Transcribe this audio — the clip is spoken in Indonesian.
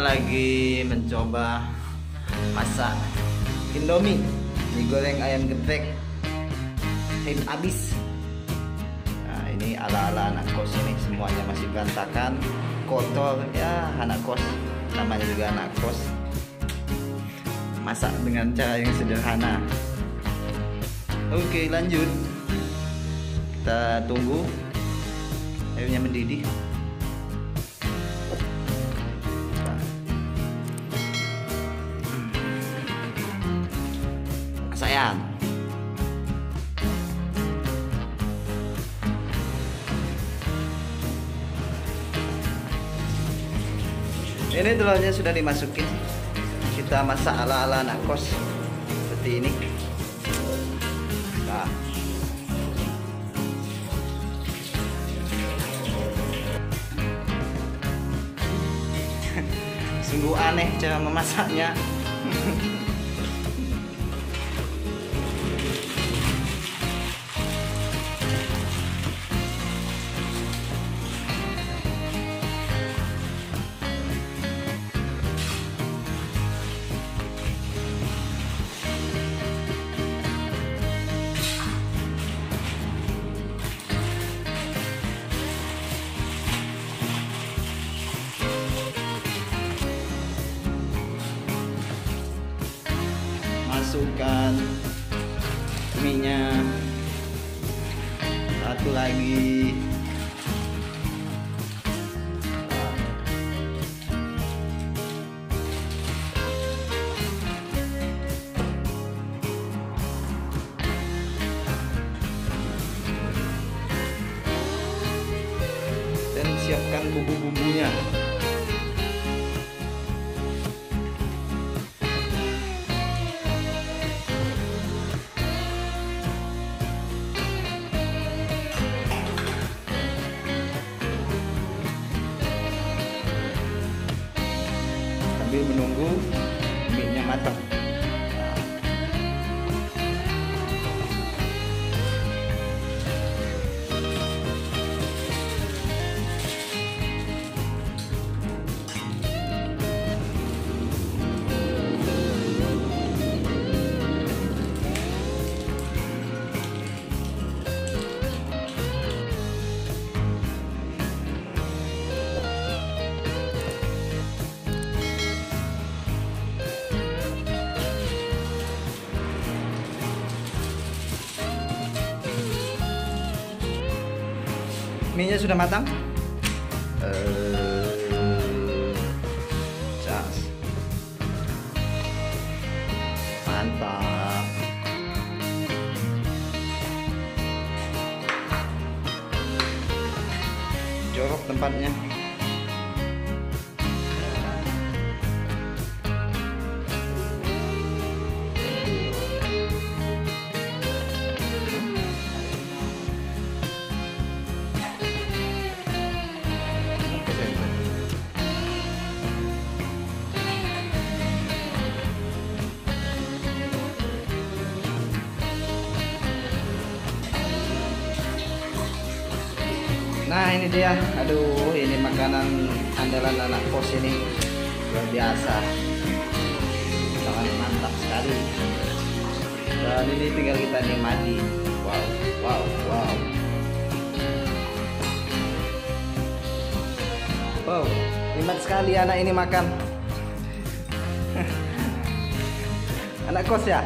lagi mencoba masak Indomie. Mie goreng ayam geprek. Him abis. Nah ini ala-ala anak kos ini. Semuanya masih berantakan. Kotor ya anak kos. Namanya juga anak kos. Masak dengan cara yang sederhana. Oke lanjut. Kita tunggu. Airnya mendidih ini telurnya sudah dimasukin. Kita masak ala-ala anak kos seperti ini. Nah. Sungguh aneh cara memasaknya masukkan minyak. Satu lagi. Dan siapkan bumbu-bumbunya sambil menunggu mie-nya matang. Mie-nya sudah matang? Cas. Mantap. Jorok tempatnya. Nah ini dia, aduh ini makanan andalan anak kos ini luar biasa, sangat mantap sekali. Dan ini tinggal kita nikmati. Wow, wow, wow. Wow, nikmat sekali anak ini makan. anak kos ya?